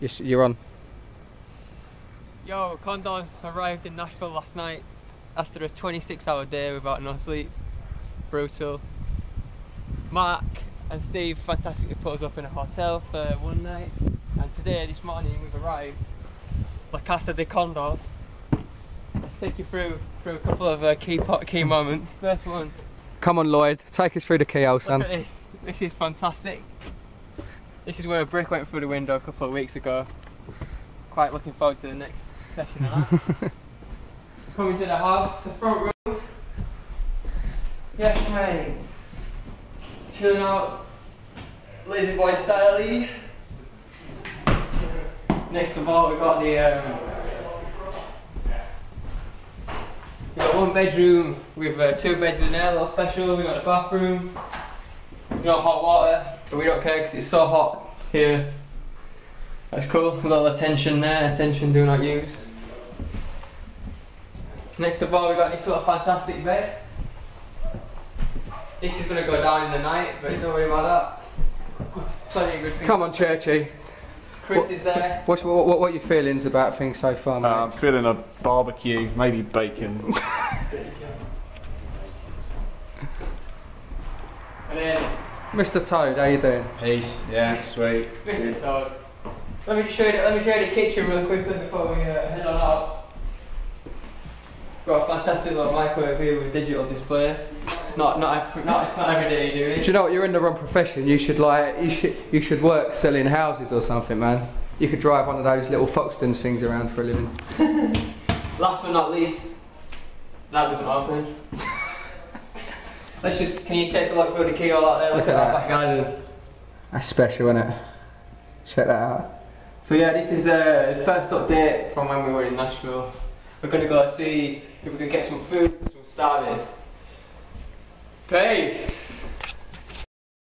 Yes, you're on. Yo, Condors arrived in Nashville last night after a 26 hour day without no sleep. Brutal. Mark and Steve fantastically put us up in a hotel for one night. And today, this morning, we've arrived La Casa de Condors. Let's take you through through a couple of uh, key po- key moments. First one, Come on, Lloyd. Take us through the keyhole, look son. at this. This is fantastic. This is where a brick went through the window a couple of weeks ago. Quite looking forward to the next session of that. Coming to the house, the front room. Yes, mates. Chilling out. Lazy boy style Next of all, we got the um, we got one bedroom with uh, two beds in there, a little special. We've got a bathroom. No hot water, but we don't care because it's so hot here. That's cool. A little attention there. Attention, do not use. Next of all, we got this little fantastic bed. This is going to go down in the night, but don't worry about that. Plenty of good things. Come on, Churchy. Chris is there. What's, what, what, what are your feelings about things so far, mate? Uh, I'm feeling a barbecue, maybe bacon. And then Mr. Toad, how you doing? Peace, yeah, sweet. Mr. Toad, Let me show you. Let me show you the kitchen real quickly before we uh, head on out. Got a fantastic little microwave here with digital display. Not not not it's not every day you do it. Do it. you know what? You're in the wrong profession. You should like you should you should work selling houses or something, man. You could drive one of those little Foxtons things around for a living. Last but not least, that doesn't open. Let's just. Can you take a look through the keyhole out there? Look at that that. back garden. That's special, isn't it? Check that out. So yeah, this is uh, the first update from when we were in Nashville. We're gonna go see if we can get some food, some starving. Peace.